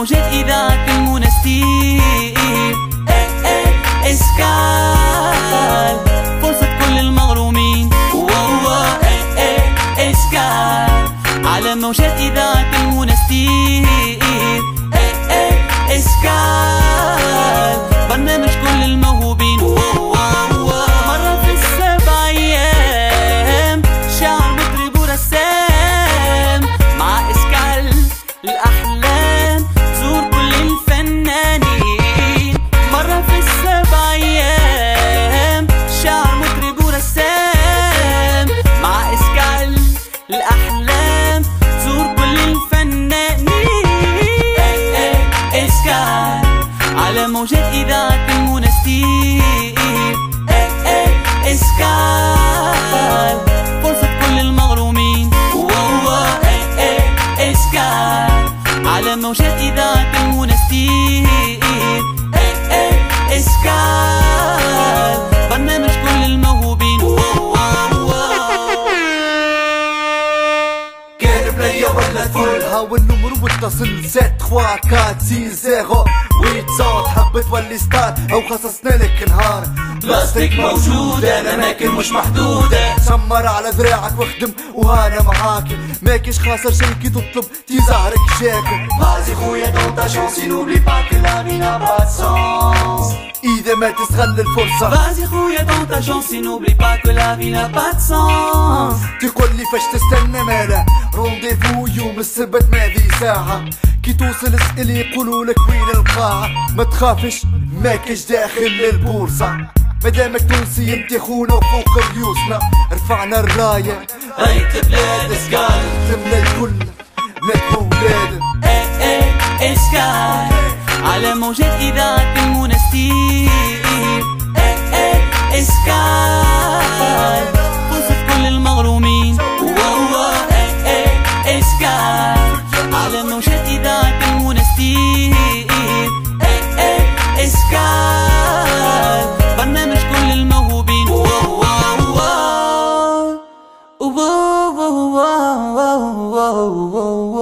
موجات إذاعة المنستير إسكال. فرصة كل المغرومين. وهو إيه إيه إسكال. على موجات إذاعة المنستير إسكال. الأحلام زور كل الفنانين. إيه إيه إسكال على موجات إذاعة المنستير إيه إيه إسكال فرصة كل المغرومين. وهو إيه إيه إسكال على موجات إذاعة المنستير فل هاو النمر واتصل زد خوا كات سين زيرو. ويتصاد حبة تولي ستار أو خصصنا لك نهار. بلاستيك موجودة الأماكن مش محدودة. سمر على ذراعك واخدم وهانا معاك. ماكش خاسر شي كي تطلب تيزهرك جاكل Vas-y خويا dans ta chance et n'oublie pas que la vie n'a pas de sens. إذا ما تستغل الفرصة. Vas-y خويا que la vie n'a pas de sens. تقول لي فاش تستنى مالا؟ rendez-vous يوم السبت ماضي ساعة. كي توصل اسئل يقولوا لك وين القاعة. ما تخافش ماكش داخل للبورصة. مدامك تونسي انت خونا وفوق ريوسنا رفعنا الراية. راية بلاد سكاي. لمنا الكل بلاد ولاد إيه إيه Escale على موجات إذاعة المنستير oh, whoa.